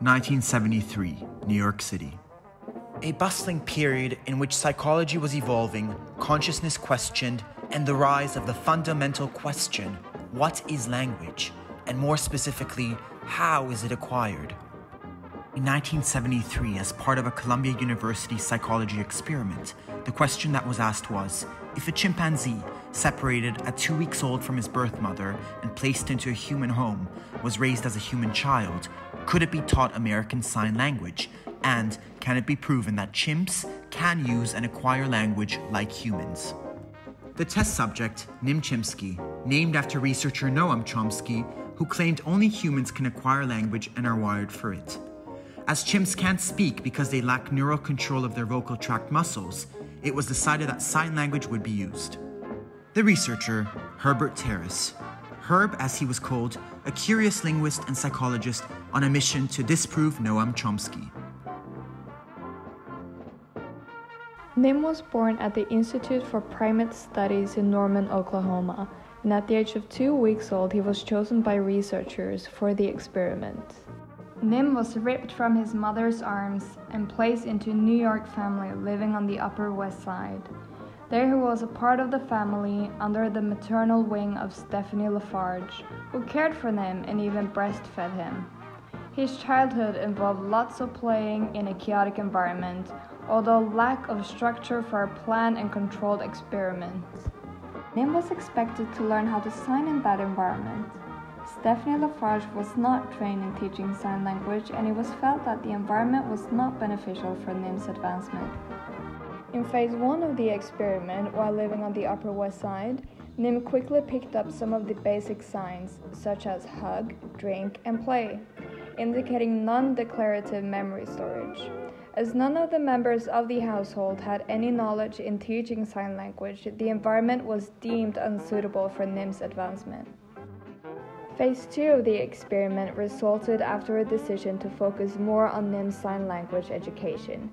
1973, New York City. A bustling period in which psychology was evolving, consciousness questioned, and the rise of the fundamental question what is language? And more specifically, how is it acquired? In 1973, as part of a Columbia University psychology experiment, the question that was asked was if a chimpanzee, separated at two weeks old from his birth mother and placed into a human home, was raised as a human child, could it be taught American Sign Language? And can it be proven that chimps can use and acquire language like humans? The test subject, Nim Chimpsky, named after researcher Noam Chomsky, who claimed only humans can acquire language and are wired for it. As chimps can't speak because they lack neural control of their vocal tract muscles, it was decided that sign language would be used. The researcher, Herbert Terrace, Herb as he was called, a curious linguist and psychologist on a mission to disprove Noam Chomsky. Nim was born at the Institute for Primate Studies in Norman, Oklahoma, and at the age of two weeks old, he was chosen by researchers for the experiment. Nim was ripped from his mother's arms and placed into a New York family living on the Upper West Side. There he was a part of the family under the maternal wing of Stephanie Lafarge, who cared for him and even breastfed him. His childhood involved lots of playing in a chaotic environment, although lack of structure for a planned and controlled experiment. Nim was expected to learn how to sign in that environment. Stephanie Lafarge was not trained in teaching sign language, and it was felt that the environment was not beneficial for Nim's advancement. In phase one of the experiment, while living on the Upper West Side, Nim quickly picked up some of the basic signs, such as hug, drink, and play, indicating non declarative memory storage. As none of the members of the household had any knowledge in teaching sign language, the environment was deemed unsuitable for Nim's advancement. Phase 2 of the experiment resulted after a decision to focus more on NIM's sign language education.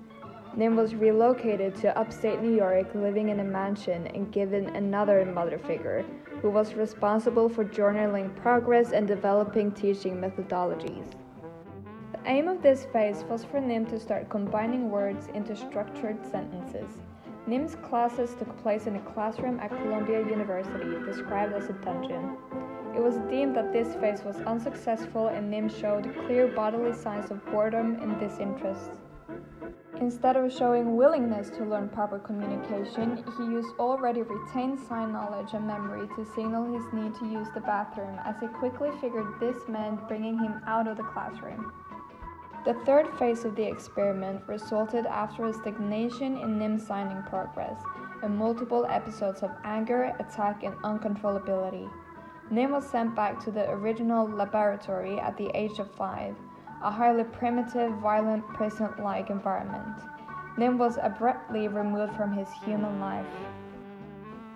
NIM was relocated to upstate New York, living in a mansion, and given another mother figure who was responsible for journaling progress and developing teaching methodologies. The aim of this phase was for NIM to start combining words into structured sentences. NIM's classes took place in a classroom at Columbia University, described as a dungeon. It was deemed that this phase was unsuccessful and Nim showed clear bodily signs of boredom and disinterest. Instead of showing willingness to learn proper communication, he used already retained sign knowledge and memory to signal his need to use the bathroom, as he quickly figured this meant bringing him out of the classroom. The third phase of the experiment resulted after a stagnation in Nim's signing progress and multiple episodes of anger, attack, and uncontrollability. Nim was sent back to the original laboratory at the age of five, a highly primitive, violent, prison like environment. Nim was abruptly removed from his human life.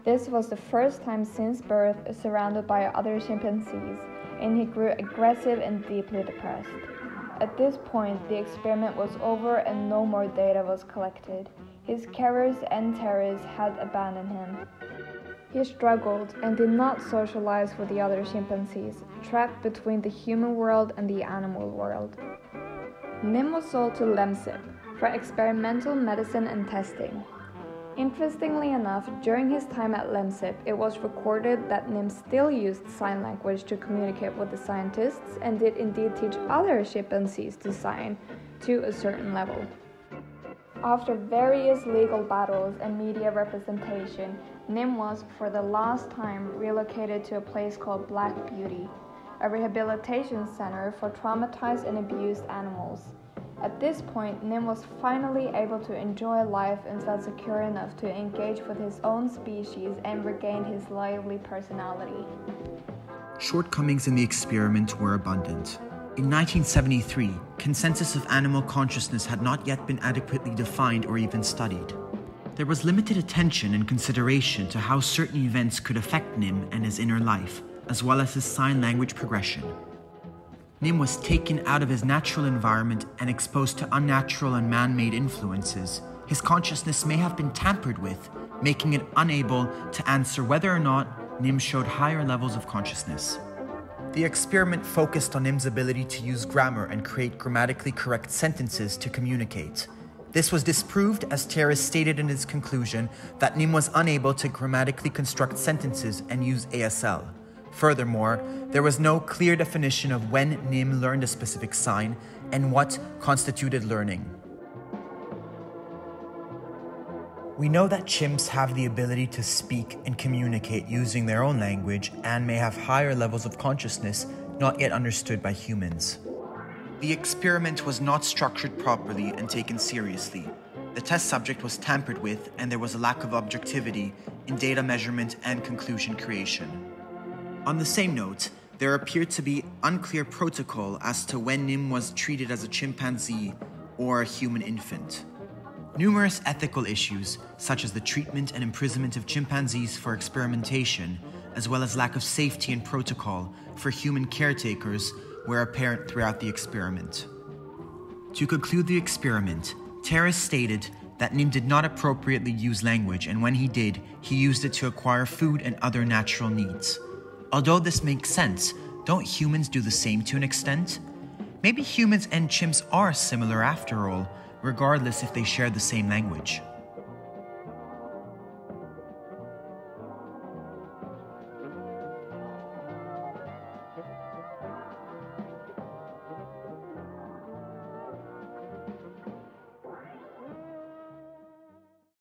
This was the first time since birth surrounded by other chimpanzees, and he grew aggressive and deeply depressed. At this point, the experiment was over and no more data was collected. His carers and terrors had abandoned him. He struggled and did not socialize with the other chimpanzees, trapped between the human world and the animal world. Nim was sold to Lemsip for experimental medicine and testing. Interestingly enough, during his time at Lemsip, it was recorded that Nim still used sign language to communicate with the scientists and did indeed teach other chimpanzees to sign to a certain level. After various legal battles and media representation, Nim was, for the last time, relocated to a place called Black Beauty, a rehabilitation center for traumatized and abused animals. At this point, Nim was finally able to enjoy life and felt secure enough to engage with his own species and regain his lively personality. Shortcomings in the experiment were abundant. In 1973, consensus of animal consciousness had not yet been adequately defined or even studied. There was limited attention and consideration to how certain events could affect Nim and his inner life, as well as his sign language progression. Nim was taken out of his natural environment and exposed to unnatural and man made influences. His consciousness may have been tampered with, making it unable to answer whether or not Nim showed higher levels of consciousness. The experiment focused on Nim's ability to use grammar and create grammatically correct sentences to communicate. This was disproved as Terrace stated in his conclusion that Nim was unable to grammatically construct sentences and use ASL. Furthermore, there was no clear definition of when Nim learned a specific sign and what constituted learning. We know that chimps have the ability to speak and communicate using their own language and may have higher levels of consciousness not yet understood by humans. The experiment was not structured properly and taken seriously. The test subject was tampered with, and there was a lack of objectivity in data measurement and conclusion creation. On the same note, there appeared to be unclear protocol as to when Nim was treated as a chimpanzee or a human infant. Numerous ethical issues, such as the treatment and imprisonment of chimpanzees for experimentation, as well as lack of safety and protocol for human caretakers, were apparent throughout the experiment. To conclude the experiment, Terrace stated that Nim did not appropriately use language, and when he did, he used it to acquire food and other natural needs. Although this makes sense, don't humans do the same to an extent? Maybe humans and chimps are similar after all, regardless if they share the same language.